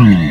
Mm.